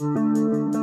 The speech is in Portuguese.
Música